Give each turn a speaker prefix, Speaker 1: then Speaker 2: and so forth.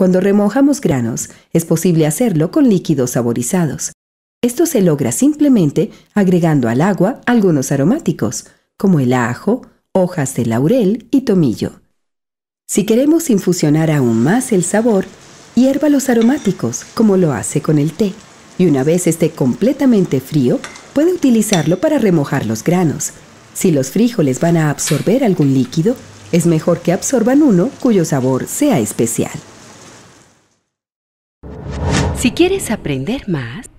Speaker 1: Cuando remojamos granos, es posible hacerlo con líquidos saborizados. Esto se logra simplemente agregando al agua algunos aromáticos, como el ajo, hojas de laurel y tomillo. Si queremos infusionar aún más el sabor, hierva los aromáticos, como lo hace con el té, y una vez esté completamente frío, puede utilizarlo para remojar los granos. Si los frijoles van a absorber algún líquido, es mejor que absorban uno cuyo sabor sea especial.
Speaker 2: Si quieres aprender más,